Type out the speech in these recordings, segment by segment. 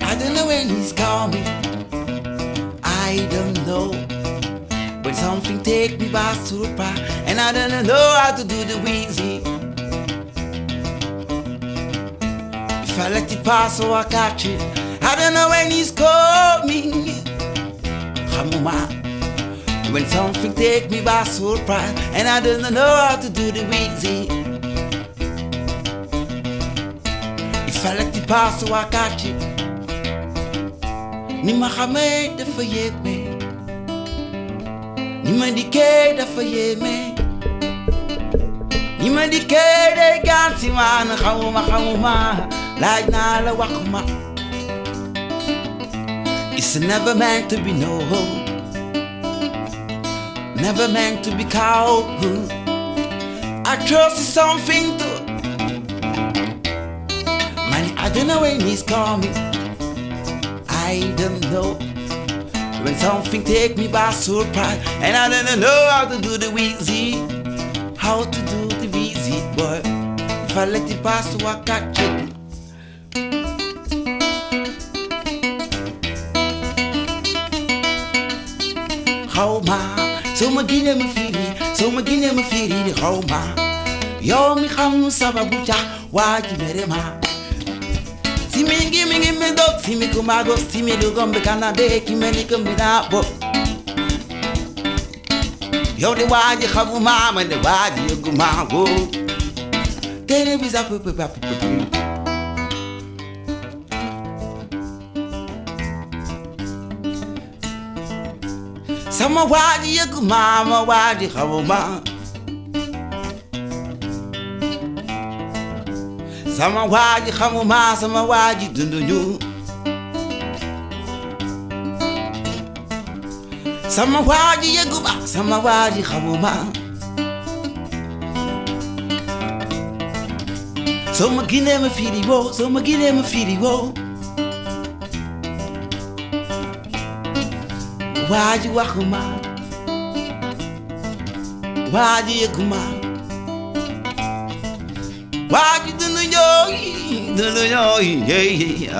I don't know when he's coming. I don't know. When something take me by surprise, and I don't know how to do the wheezy. If I let it pass, so I catch it. I don't know when he's coming. Hamuma. When something take me by surprise, and I don't know how to do the wheezy. If I let it pass, so I catch it. Ni ma xamee dafa yéeme ni ma dikkee dafa yéeme ni ma dikkee day gaan si man xamuma xamuma laaj naa la It's never meant to be known Never meant to be cowed I trust is something to Man, I don't know when he's coming I don't know when something take me by surprise, and I don't know how to do the wheezy, how to do the wheezy, boy. If I let it pass, I catch it. How ma, سو ما جينا ما فيري سو ما جينا Eu me غوما يومي خمسة بابوتا واجي مريما Simingi mingi me do, simi kumago, simi lugombe kanade, kimeni kumbina bo. Yo de waji khabu mama, de waji yugumago. Televisão, sama waa ji yëg maa ma waa ji xamu ma sama waa ji xamu ma sama waa ji dunduñu. Sama waa ji yëg ma sama waa ji xamu ma soo ma ginee ma firi woo soo ma ginee ma firi woo waa ji waxu ma waa ji yëgu ma waa ji dund ñooy dund ñooy yéy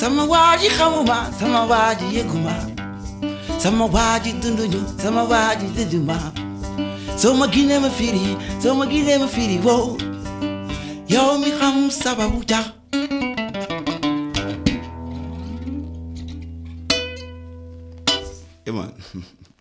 sama waa ji xamu ma sama waa ji sama waa ji sama waa ji dund ma firi soo ma firi wow yow mi xam sababu Come on.